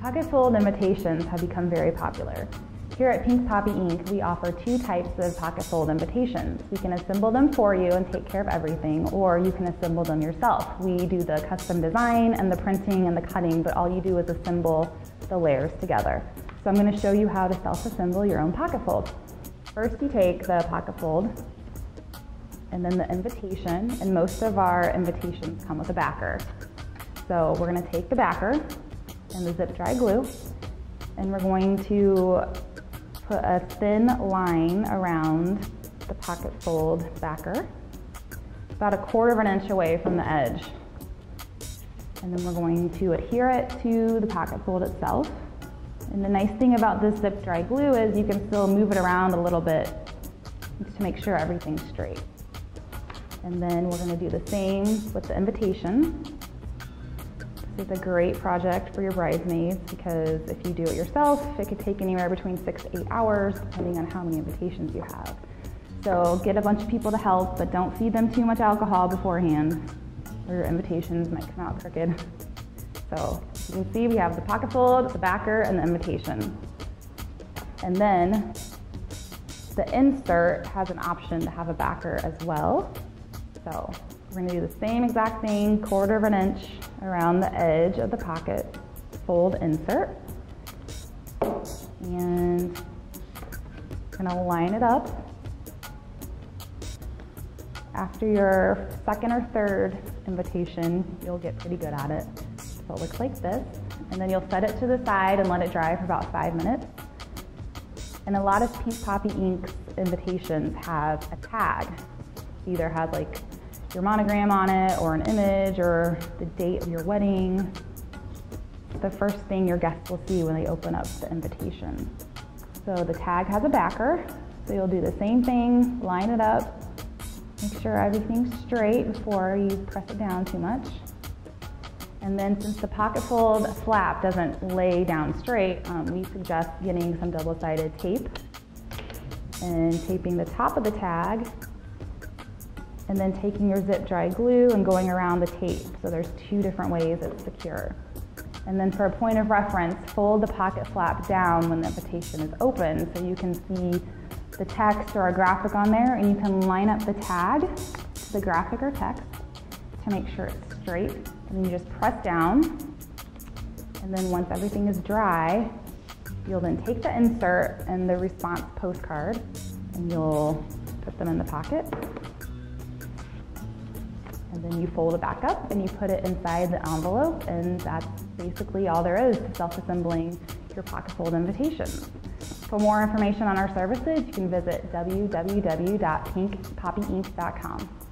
Pocket fold invitations have become very popular. Here at Pink Poppy Ink, we offer two types of pocket fold invitations. We can assemble them for you and take care of everything, or you can assemble them yourself. We do the custom design and the printing and the cutting, but all you do is assemble the layers together. So I'm gonna show you how to self-assemble your own pocket fold. First, you take the pocket fold and then the invitation, and most of our invitations come with a backer. So we're gonna take the backer and the zip dry glue, and we're going to put a thin line around the pocket fold backer, about a quarter of an inch away from the edge. And then we're going to adhere it to the pocket fold itself. And the nice thing about this zip dry glue is you can still move it around a little bit just to make sure everything's straight. And then we're gonna do the same with the invitation. Is a great project for your bridesmaids because if you do it yourself, it could take anywhere between six to eight hours, depending on how many invitations you have. So get a bunch of people to help, but don't feed them too much alcohol beforehand, or your invitations might come out crooked. So you can see we have the pocket fold, the backer, and the invitation. And then the insert has an option to have a backer as well. So we're gonna do the same exact thing, quarter of an inch around the edge of the pocket fold insert. And gonna line it up. After your second or third invitation, you'll get pretty good at it. So it looks like this. And then you'll set it to the side and let it dry for about five minutes. And a lot of Pink Poppy Ink's invitations have a tag. Either has like your monogram on it or an image or the date of your wedding. The first thing your guests will see when they open up the invitation. So the tag has a backer, so you'll do the same thing, line it up, make sure everything's straight before you press it down too much. And then since the pocket fold flap doesn't lay down straight, um, we suggest getting some double-sided tape and taping the top of the tag and then taking your zip dry glue and going around the tape. So there's two different ways it's secure. And then for a point of reference, fold the pocket flap down when the invitation is open so you can see the text or a graphic on there and you can line up the tag to the graphic or text to make sure it's straight. And then you just press down. And then once everything is dry, you'll then take the insert and the response postcard and you'll put them in the pocket and then you fold it back up and you put it inside the envelope and that's basically all there is to self-assembling your pocket fold invitations. For more information on our services, you can visit www.pinkpoppyink.com.